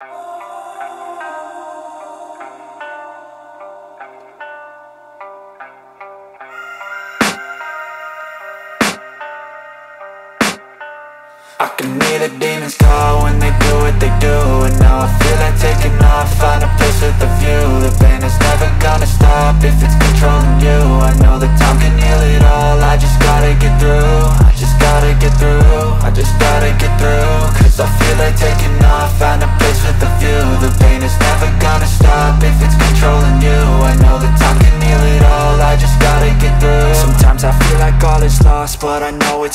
I can hear the demons call when they do what they do And now I feel like taking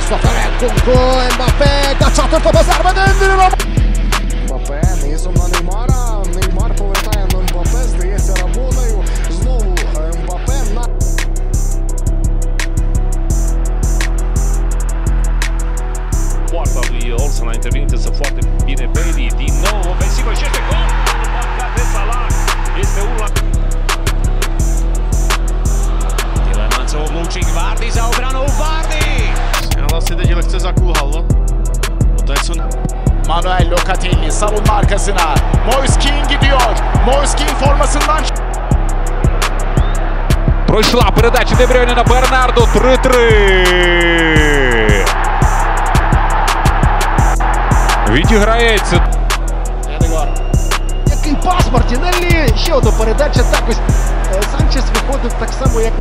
Stoppar gol Mbappé, Gachato på pass, men den ruller opp! Mbappé, ny som на Неймара, Неймар повертає на Мбаппе, здається Рабоною, знову Мбаппе на... Poarta lui Olsen a intervenit însă foarte bine Bailey, din nou Messi pășește gol! Marca de Salah, este unul la... Tillemansson mot Vardy, Zaubrano, Vardy! Galatasaray de lehce zakulhalı. Manuel Locatelli savunma arkasına. Moise gidiyor. Moise formasından Пройшла передача Дебрюйна на Бернарду. 3-3. Відіграється. Едегор. Який пас Мартінеллі. Ще одна передача. Також е, Санчес виходив так само, як...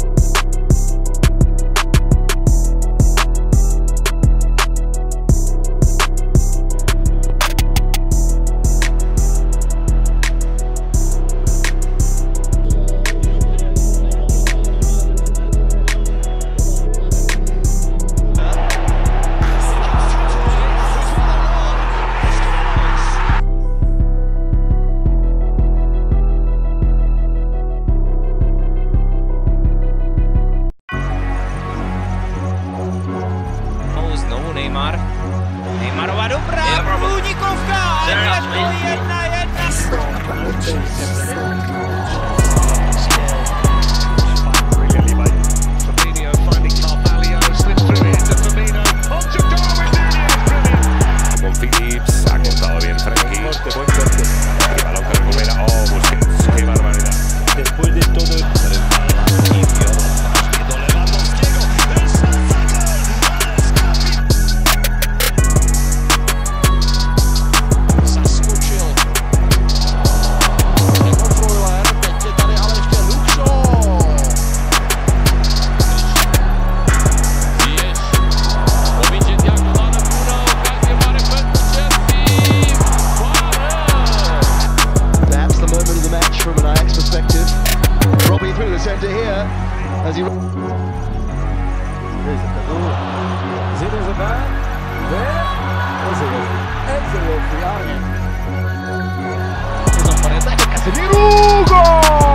through the centre here as he. Zid is a man. There. Özil. Özil of the army. Casemiro! Gol!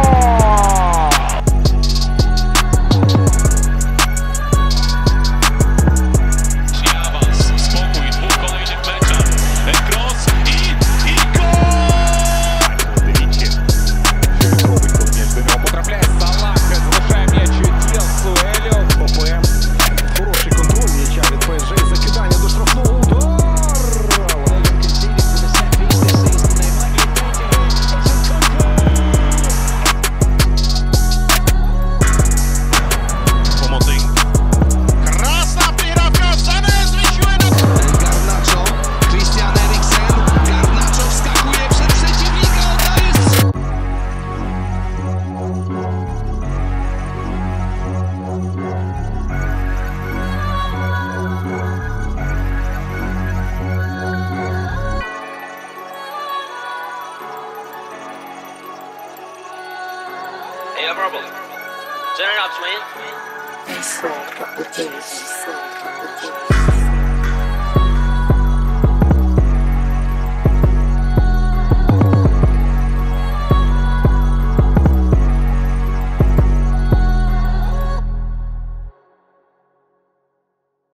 with tears.